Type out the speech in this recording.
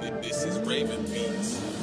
This is Raven Beats.